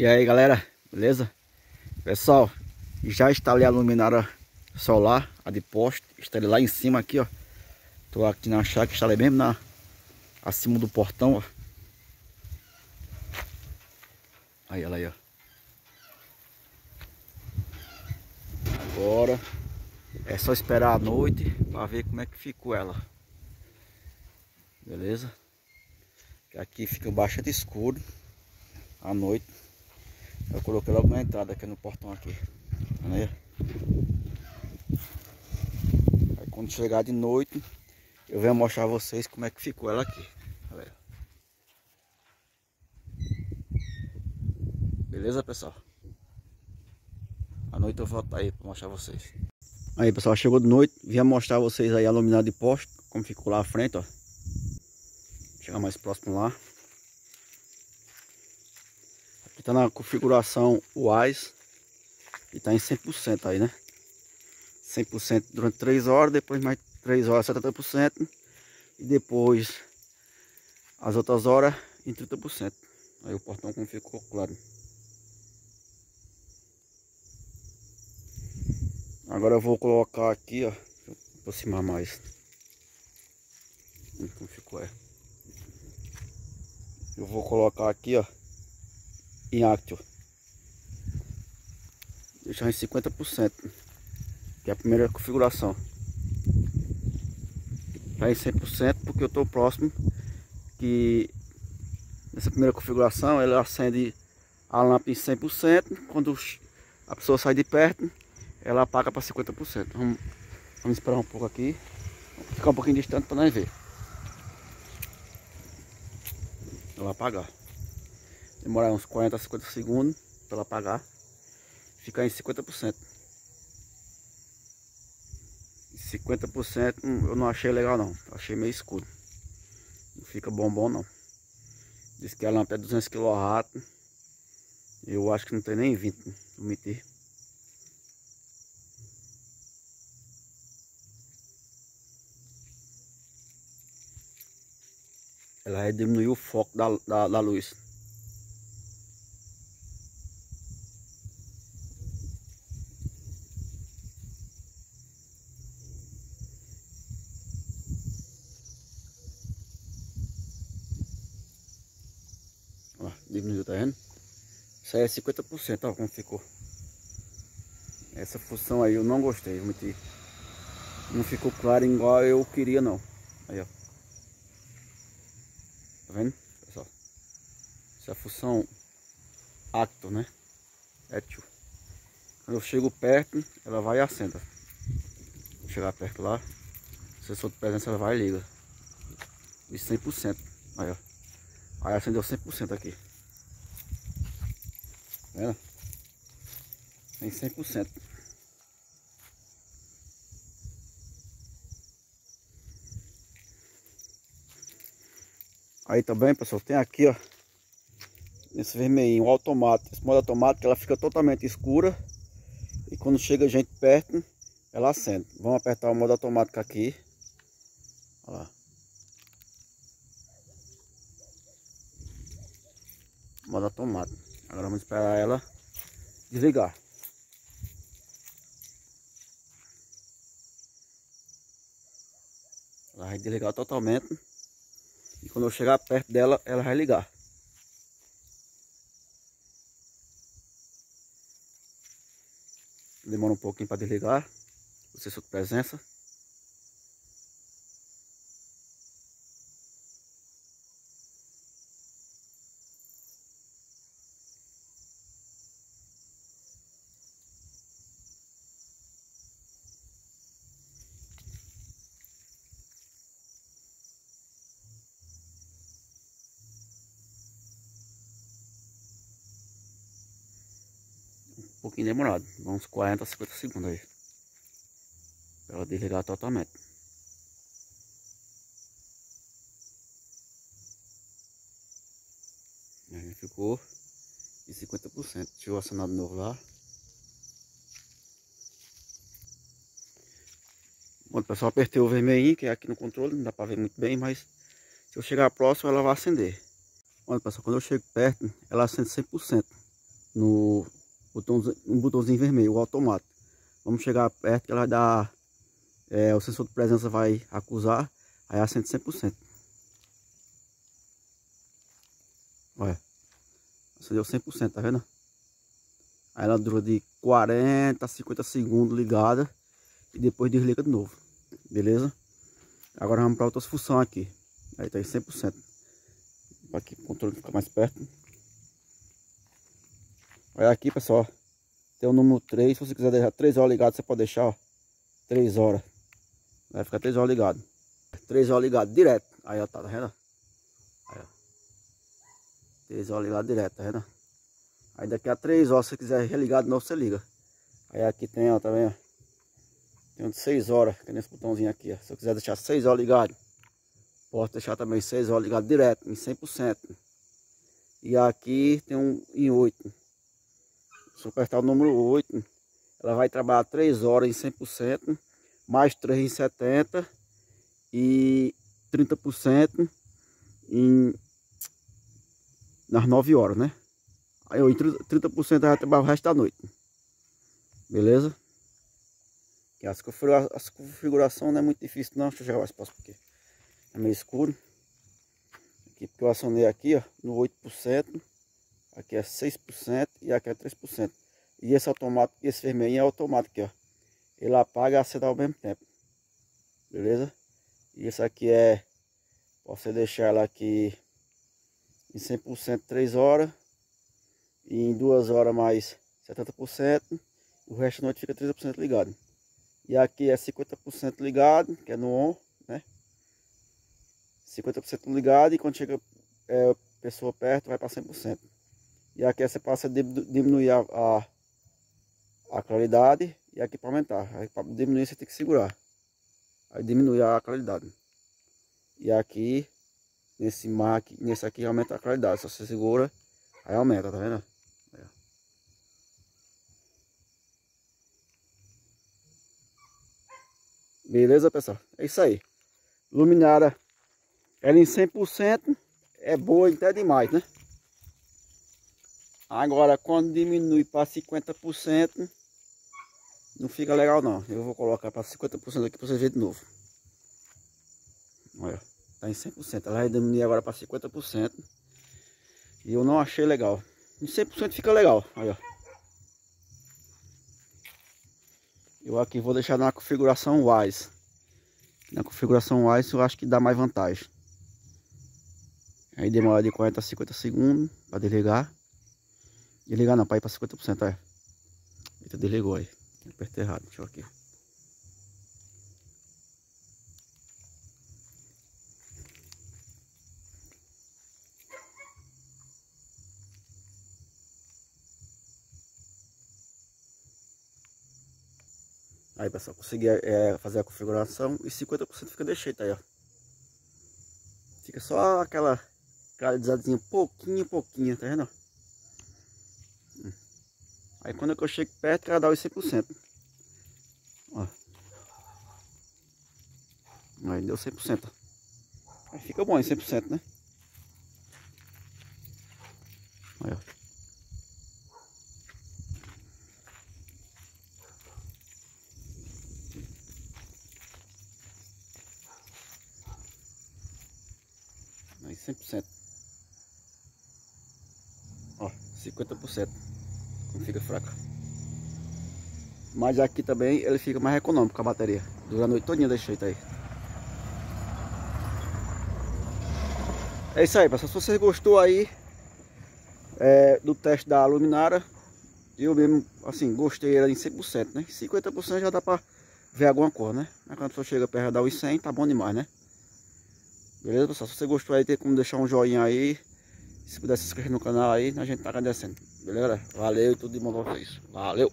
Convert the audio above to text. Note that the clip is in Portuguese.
E aí galera, beleza? Pessoal, já instalei a luminária solar, a de poste, instalei lá em cima aqui, ó. Tô aqui na chácara, instalei mesmo na, acima do portão, ó. Aí ela aí, ó. Agora é só esperar a noite para ver como é que ficou ela. Beleza? Aqui fica bastante escuro à noite. Eu coloquei logo na entrada aqui no portão aqui. Aí, aí quando chegar de noite, eu venho mostrar a vocês como é que ficou ela aqui. Beleza, pessoal? À noite eu volto aí para mostrar vocês. Aí, pessoal, chegou de noite. Vim mostrar vocês aí a luminária de poste, como ficou lá à frente, ó. Chegar mais próximo lá. Aqui tá na configuração WISE. E tá em 100% aí, né? 100% durante 3 horas, depois mais 3 horas 70%. E depois as outras horas em 30%. Aí o portão como ficou claro. Agora eu vou colocar aqui, ó. aproximar mais. Como ficou, é. Eu vou colocar aqui, ó. Em actio. Deixar em 50%. Que é a primeira configuração. Tá em 100% porque eu tô próximo. Que nessa primeira configuração ele acende a lâmpada em 100%. Quando a pessoa sai de perto ela apaga para 50%. Vamos, vamos esperar um pouco aqui. Ficar um pouquinho distante para nós ver. Ela apagar. Demorar uns 40 a 50 segundos para ela apagar. Ficar em 50%. 50% eu não achei legal não. Achei meio escuro. Não fica bom bom não. Diz que a lâmpada é 200 kW. Eu acho que não tem nem 20, não mentir. Ela vai diminuir o foco da, da, da luz. Ó, diminuiu, tá vendo? Isso aí é 50%, ó como ficou. Essa função aí eu não gostei, muito. Não ficou claro igual eu queria não. Aí, ó. Tá vendo, pessoal? Essa é a função acto, né? Étil. Quando eu chego perto, ela vai e acenda. Vou chegar perto lá. Se eu sou de presença, ela vai e liga. E 100%. Aí, ó. Aí acendeu 100% aqui. Tá vendo? Tem 100%. Aí também, pessoal, tem aqui, ó. Esse vermelhinho, automático. Esse modo automático, ela fica totalmente escura. E quando chega gente perto, ela acende. Vamos apertar o modo automático aqui. Olha lá. Modo automático. Agora vamos esperar ela desligar. Ela vai desligar totalmente. E quando eu chegar perto dela, ela vai ligar. Demora um pouquinho para desligar. O sensor presença. Um pouquinho demorado, uns 40 a 50 segundos aí. Pra ela desligar totalmente. Aí ficou em 50%. Deixa eu acionar de novo lá. Bom, pessoal, apertei o vermelhinho, que é aqui no controle, não dá pra ver muito bem, mas se eu chegar próximo, ela vai acender. Olha, pessoal, quando eu chego perto, ela acende 100%. no botãozinho, um botãozinho vermelho, automático. Vamos chegar perto que ela vai dar, é, o sensor de presença vai acusar, aí acende 100%. Olha, acendeu 100%, tá vendo? Aí ela dura de 40 a 50 segundos ligada e depois desliga de novo, beleza? Agora vamos para outras funções aqui. Aí tá em 100%. Para aqui o controle ficar mais perto. Olha aqui, pessoal. Tem o número 3. Se você quiser deixar 3 horas ligado, você pode deixar, ó. 3 horas. Vai ficar 3 horas ligado. 3 horas ligado direto. Aí, ó, tá, tá vendo? Aí, ó. 3 horas ligado direto, tá vendo? Aí daqui a 3 horas, se você quiser religar de novo, você liga. Aí aqui tem, ó, tá vendo? Tem um de 6 horas, que é nesse botãozinho aqui, ó. Se eu quiser deixar 6 horas ligado, posso deixar também 6 horas ligado direto, em 100%. E aqui tem um em 8. Se eu apertar o número 8, ela vai trabalhar 3 horas em 100%, mais 3 em 70% e 30% em, nas 9 horas, né? Aí eu, em 30% ela vai trabalhar o resto da noite. Beleza? E as, as configuração não é muito difícil não. Deixa eu jogar mais próximo aqui. É meio escuro. Aqui porque eu acionei aqui, ó, no 8% aqui é 6% e aqui é 3%. E esse automático, esse vermelhinho é automático aqui, ó. Ele apaga e acende ao mesmo tempo. Beleza? E esse aqui é, você deixar ela aqui em 100% 3 horas. E em 2 horas mais 70%. O resto da noite fica 30% ligado. E aqui é 50% ligado, que é no on, né? 50% ligado e quando chega é, pessoa perto vai para 100%. E aqui você passa a diminuir a, a, a claridade e aqui para aumentar. Aí para diminuir você tem que segurar. Aí diminui a claridade. E aqui, nesse mar nesse aqui aumenta a claridade. Se você segura, aí aumenta, tá vendo? Beleza, pessoal? É isso aí. Luminária, ela em 100% é boa até demais, né? Agora, quando diminui para 50%, não fica legal não. Eu vou colocar para 50% aqui para você ver de novo. Olha, tá em 100%. Ela vai diminuir agora para 50%. E eu não achei legal. Em 100% fica legal. Olha. Eu aqui vou deixar na configuração WISE. Na configuração WISE eu acho que dá mais vantagem. Aí demora de 40 a 50 segundos para desligar. Desligar não, para ir para 50%, é. Eita, desligou aí. Apertei errado, deixa eu aqui. Aí pessoal, consegui é, fazer a configuração e 50% fica desse jeito aí, ó. Fica só aquela claridade pouquinho, pouquinho, tá vendo? Aí quando eu chego perto, ela dá os 100%. Ó. Aí deu 100%. Aí fica bom em 100%, né? Aí, ó. Aí 100%. Ó, 50% não fica fraca. Mas aqui também ele fica mais econômico a bateria. Dura a noite todinha desse jeito aí. É isso aí, pessoal. Se você gostou aí é, do teste da luminária, eu mesmo, assim, gostei ela em 100%, né? 50% já dá pra ver alguma cor, né? Mas quando você chega perto da os 100, tá bom demais, né? Beleza, pessoal? Se você gostou aí, tem como deixar um joinha aí. Se puder se inscrever no canal aí, a gente tá agradecendo. Beleza? Valeu e tudo de bom pra vocês. Valeu!